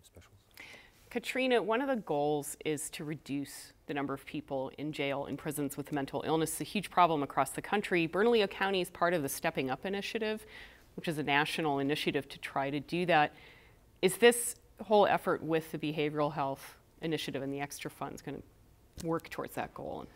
of specialists. Katrina, one of the goals is to reduce the number of people in jail and prisons with mental illness. It's a huge problem across the country. Bernalillo County is part of the Stepping Up Initiative, which is a national initiative to try to do that. Is this whole effort with the behavioral health initiative and the extra funds going to work towards that goal?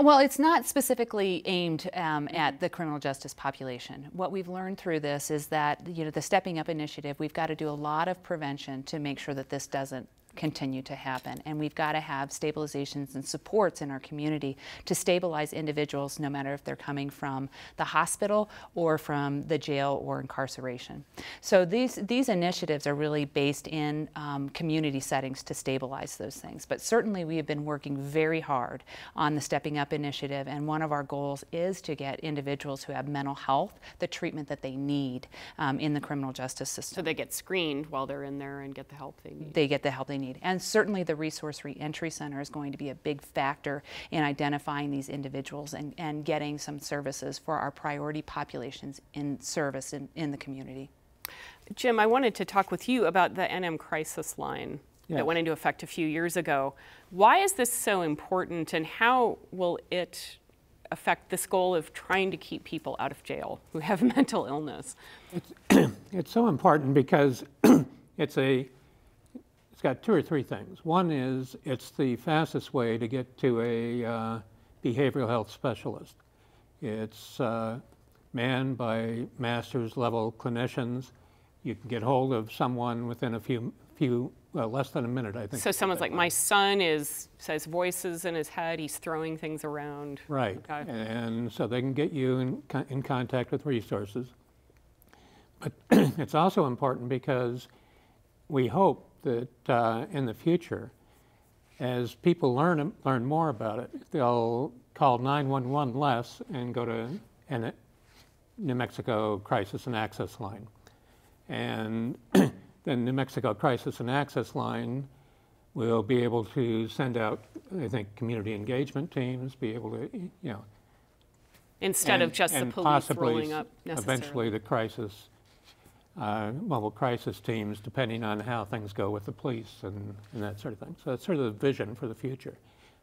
Well, it's not specifically aimed um, at the criminal justice population. What we've learned through this is that you know the Stepping Up initiative, we've got to do a lot of prevention to make sure that this doesn't continue to happen. And we've got to have stabilizations and supports in our community to stabilize individuals no matter if they're coming from the hospital or from the jail or incarceration. So these, these initiatives are really based in um, community settings to stabilize those things. But certainly we have been working very hard on the Stepping Up initiative and one of our goals is to get individuals who have mental health the treatment that they need um, in the criminal justice system. So they get screened while they're in there and get the help they need. They get the help they need. And certainly the Resource Reentry Center is going to be a big factor in identifying these individuals and, and getting some services for our priority populations in service in, in the community. Jim, I wanted to talk with you about the NM crisis line yes. that went into effect a few years ago. Why is this so important and how will it affect this goal of trying to keep people out of jail who have mental illness? It's, it's so important because it's a it's got two or three things. One is it's the fastest way to get to a uh, behavioral health specialist. It's uh, manned by master's level clinicians. You can get hold of someone within a few, few well, less than a minute, I think. So someone's like, my son is says voices in his head. He's throwing things around. Right, okay. and so they can get you in, in contact with resources. But it's also important because we hope that uh, in the future, as people learn learn more about it, they'll call 911 less and go to an New Mexico Crisis and Access Line. And then New Mexico Crisis and Access Line will be able to send out, I think, community engagement teams, be able to, you know. Instead and, of just the police rolling up necessarily. Eventually the crisis uh, mobile crisis teams depending on how things go with the police and, and that sort of thing. So that's sort of the vision for the future.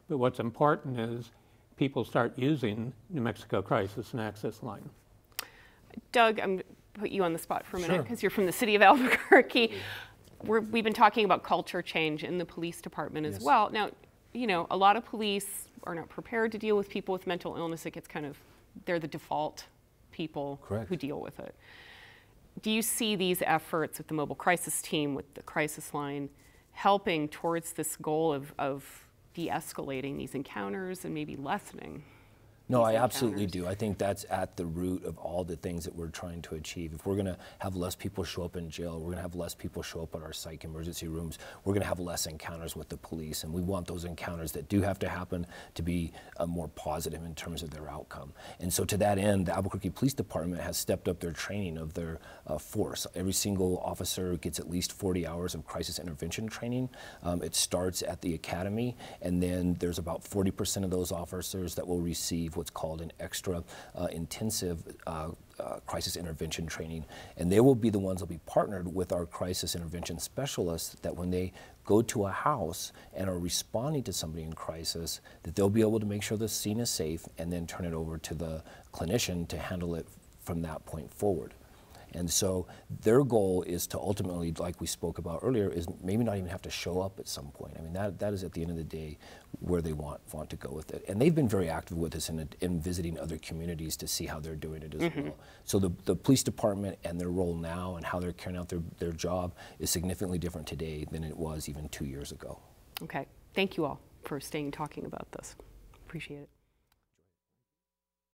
But what's important is people start using New Mexico Crisis and Access Line. Doug, I'm going to put you on the spot for a minute because sure. you're from the city of Albuquerque. we have been talking about culture change in the police department as yes. well. Now, you know, a lot of police are not prepared to deal with people with mental illness. It gets kind of, they're the default people Correct. who deal with it do you see these efforts with the mobile crisis team, with the crisis line, helping towards this goal of, of de-escalating these encounters and maybe lessening? No, I absolutely do. I think that's at the root of all the things that we're trying to achieve. If we're going to have less people show up in jail, we're going to have less people show up at our psych emergency rooms, we're going to have less encounters with the police. And we want those encounters that do have to happen to be uh, more positive in terms of their outcome. And so to that end, the Albuquerque Police Department has stepped up their training of their uh, force. Every single officer gets at least 40 hours of crisis intervention training. Um, it starts at the academy, and then there's about 40% of those officers that will receive what's called an extra uh, intensive uh, uh, crisis intervention training. And they will be the ones that will be partnered with our crisis intervention specialists that when they go to a house and are responding to somebody in crisis, that they'll be able to make sure the scene is safe and then turn it over to the clinician to handle it from that point forward. And so their goal is to ultimately, like we spoke about earlier, is maybe not even have to show up at some point. I mean, that, that is at the end of the day where they want, want to go with it. And they've been very active with us in, in visiting other communities to see how they're doing it as mm -hmm. well. So the, the police department and their role now and how they're carrying out their, their job is significantly different today than it was even two years ago. Okay. Thank you all for staying talking about this. Appreciate it.